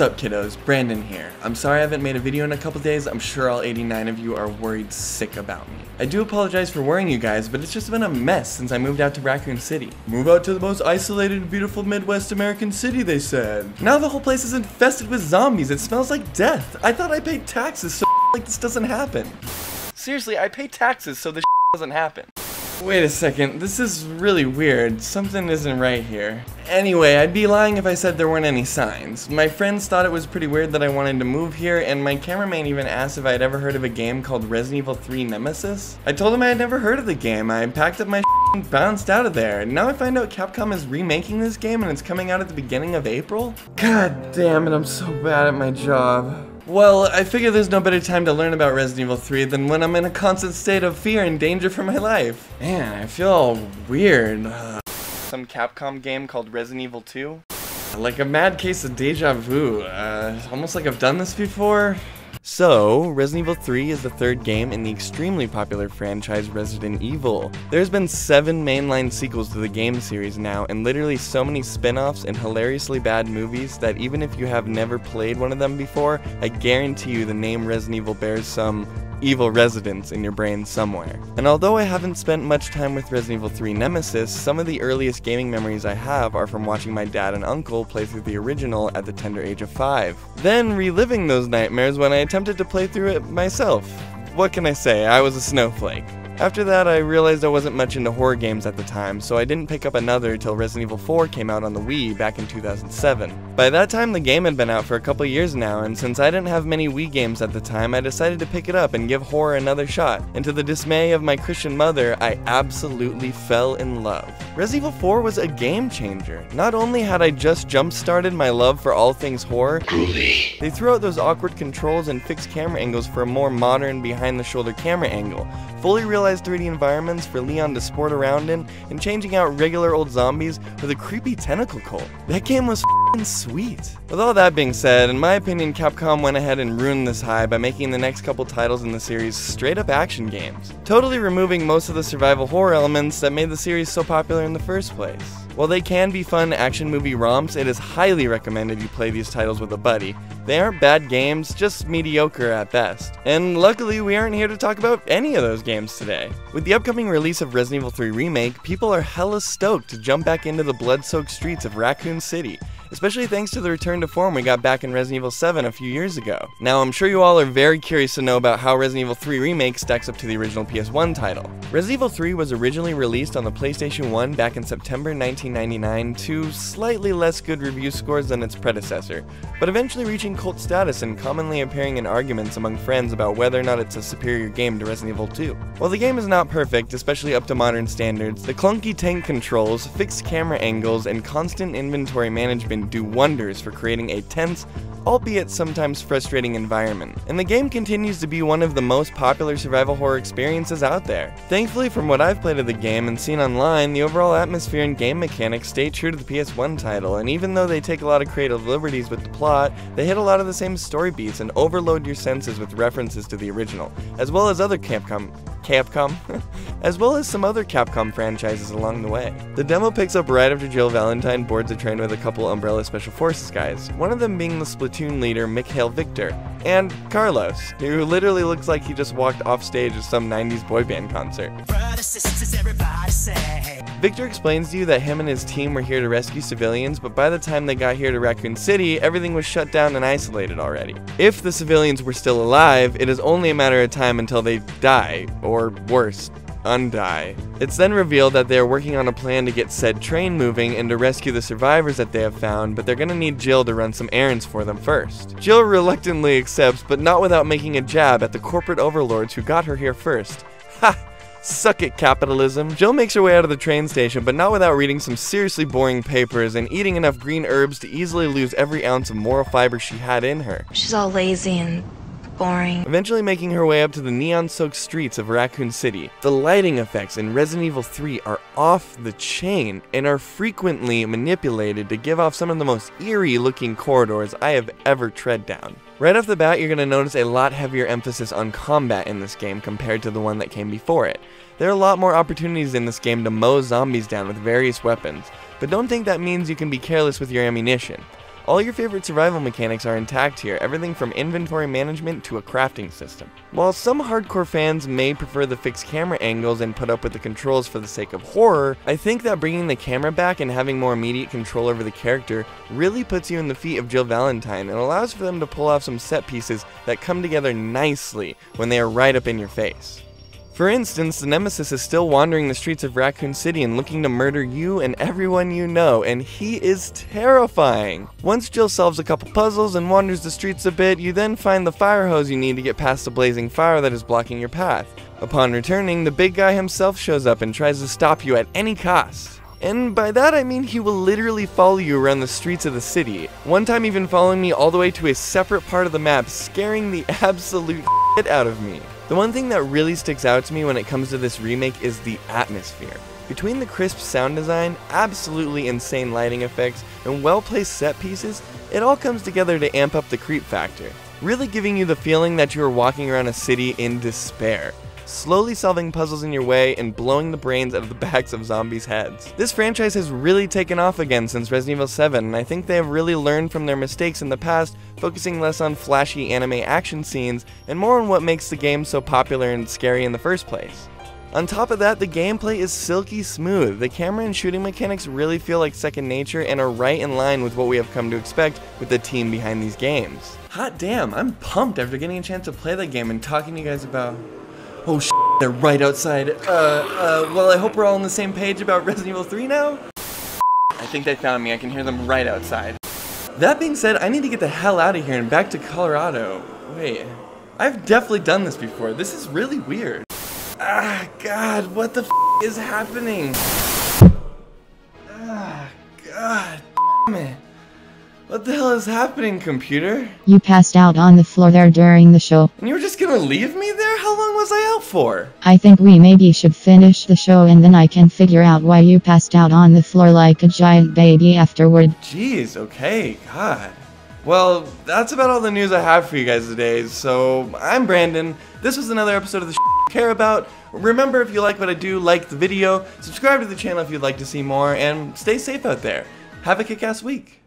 What's up kiddos, Brandon here. I'm sorry I haven't made a video in a couple days, I'm sure all 89 of you are worried sick about me. I do apologize for worrying you guys, but it's just been a mess since I moved out to Raccoon City. Move out to the most isolated beautiful Midwest American city, they said. Now the whole place is infested with zombies, it smells like death. I thought I paid taxes so like this doesn't happen. Seriously, I pay taxes so this doesn't happen. Wait a second, this is really weird. Something isn't right here. Anyway, I'd be lying if I said there weren't any signs. My friends thought it was pretty weird that I wanted to move here, and my cameraman even asked if I had ever heard of a game called Resident Evil 3 Nemesis. I told him I had never heard of the game. I packed up my and bounced out of there. Now I find out Capcom is remaking this game and it's coming out at the beginning of April? God damn it, I'm so bad at my job. Well, I figure there's no better time to learn about Resident Evil 3 than when I'm in a constant state of fear and danger for my life. Man, I feel weird. Uh, some Capcom game called Resident Evil 2? Like a mad case of deja vu. Uh, almost like I've done this before. So, Resident Evil 3 is the third game in the extremely popular franchise Resident Evil. There's been seven mainline sequels to the game series now, and literally so many spin offs and hilariously bad movies that even if you have never played one of them before, I guarantee you the name Resident Evil bears some evil residents in your brain somewhere. And although I haven't spent much time with Resident Evil 3 Nemesis, some of the earliest gaming memories I have are from watching my dad and uncle play through the original at the tender age of 5. Then reliving those nightmares when I attempted to play through it myself. What can I say, I was a snowflake. After that, I realized I wasn't much into horror games at the time, so I didn't pick up another till Resident Evil 4 came out on the Wii back in 2007. By that time, the game had been out for a couple years now, and since I didn't have many Wii games at the time, I decided to pick it up and give horror another shot. And to the dismay of my Christian mother, I absolutely fell in love. Resident Evil 4 was a game changer. Not only had I just jump started my love for all things horror, Groovy. they threw out those awkward controls and fixed camera angles for a more modern behind the shoulder camera angle, fully realized 3D environments for Leon to sport around in, and changing out regular old zombies with a creepy tentacle cult. That game was fing sweet. With all that being said, in my opinion, Capcom went ahead and ruined this high by making the next couple titles in the series straight up action games, totally removing most of the survival horror elements that made the series so popular in the first place. While they can be fun action movie romps, it is highly recommended you play these titles with a buddy. They aren't bad games, just mediocre at best. And luckily, we aren't here to talk about any of those games today. With the upcoming release of Resident Evil 3 Remake, people are hella stoked to jump back into the blood soaked streets of Raccoon City especially thanks to the return to form we got back in Resident Evil 7 a few years ago. Now, I'm sure you all are very curious to know about how Resident Evil 3 Remake stacks up to the original PS1 title. Resident Evil 3 was originally released on the PlayStation 1 back in September 1999 to slightly less good review scores than its predecessor, but eventually reaching cult status and commonly appearing in arguments among friends about whether or not it's a superior game to Resident Evil 2. While the game is not perfect, especially up to modern standards, the clunky tank controls, fixed camera angles, and constant inventory management do wonders for creating a tense, albeit sometimes frustrating environment. And the game continues to be one of the most popular survival horror experiences out there. Thankfully, from what I've played of the game and seen online, the overall atmosphere and game mechanics stay true to the PS1 title, and even though they take a lot of creative liberties with the plot, they hit a lot of the same story beats and overload your senses with references to the original, as well as other Capcom Capcom, as well as some other Capcom franchises along the way. The demo picks up right after Jill Valentine boards a train with a couple Umbrella Special Forces guys, one of them being the Splatoon leader Mikhail Victor, and Carlos, who literally looks like he just walked off stage at some 90s boy band concert. Victor explains to you that him and his team were here to rescue civilians, but by the time they got here to Raccoon City, everything was shut down and isolated already. If the civilians were still alive, it is only a matter of time until they die, or worse, undie. It's then revealed that they are working on a plan to get said train moving and to rescue the survivors that they have found, but they're gonna need Jill to run some errands for them first. Jill reluctantly accepts, but not without making a jab at the corporate overlords who got her here first. Ha! Suck it, capitalism. Jill makes her way out of the train station, but not without reading some seriously boring papers and eating enough green herbs to easily lose every ounce of moral fiber she had in her. She's all lazy and boring. Eventually making her way up to the neon-soaked streets of Raccoon City. The lighting effects in Resident Evil 3 are off the chain and are frequently manipulated to give off some of the most eerie-looking corridors I have ever tread down. Right off the bat, you're going to notice a lot heavier emphasis on combat in this game compared to the one that came before it. There are a lot more opportunities in this game to mow zombies down with various weapons, but don't think that means you can be careless with your ammunition. All your favorite survival mechanics are intact here, everything from inventory management to a crafting system. While some hardcore fans may prefer the fixed camera angles and put up with the controls for the sake of horror, I think that bringing the camera back and having more immediate control over the character really puts you in the feet of Jill Valentine and allows for them to pull off some set pieces that come together nicely when they are right up in your face. For instance, the Nemesis is still wandering the streets of Raccoon City and looking to murder you and everyone you know, and he is terrifying. Once Jill solves a couple puzzles and wanders the streets a bit, you then find the fire hose you need to get past the blazing fire that is blocking your path. Upon returning, the big guy himself shows up and tries to stop you at any cost. And by that I mean he will literally follow you around the streets of the city, one time even following me all the way to a separate part of the map, scaring the absolute shit out of me. The one thing that really sticks out to me when it comes to this remake is the atmosphere. Between the crisp sound design, absolutely insane lighting effects, and well placed set pieces, it all comes together to amp up the creep factor, really giving you the feeling that you are walking around a city in despair slowly solving puzzles in your way and blowing the brains out of the backs of zombies' heads. This franchise has really taken off again since Resident Evil 7, and I think they have really learned from their mistakes in the past, focusing less on flashy anime action scenes and more on what makes the game so popular and scary in the first place. On top of that, the gameplay is silky smooth. The camera and shooting mechanics really feel like second nature and are right in line with what we have come to expect with the team behind these games. Hot damn, I'm pumped after getting a chance to play that game and talking to you guys about Oh sh they're right outside. Uh, uh, well I hope we're all on the same page about Resident Evil 3 now? I think they found me, I can hear them right outside. That being said, I need to get the hell out of here and back to Colorado. Wait, I've definitely done this before. This is really weird. Ah, God, what the f is happening? Ah, God, damn it. What the hell is happening, computer? You passed out on the floor there during the show. And you were just gonna leave me there? Was I out for? I think we maybe should finish the show and then I can figure out why you passed out on the floor like a giant baby afterward. Jeez, okay, God. Well, that's about all the news I have for you guys today. So, I'm Brandon. This was another episode of the care about. Remember, if you like what I do, like the video, subscribe to the channel if you'd like to see more, and stay safe out there. Have a kick ass week.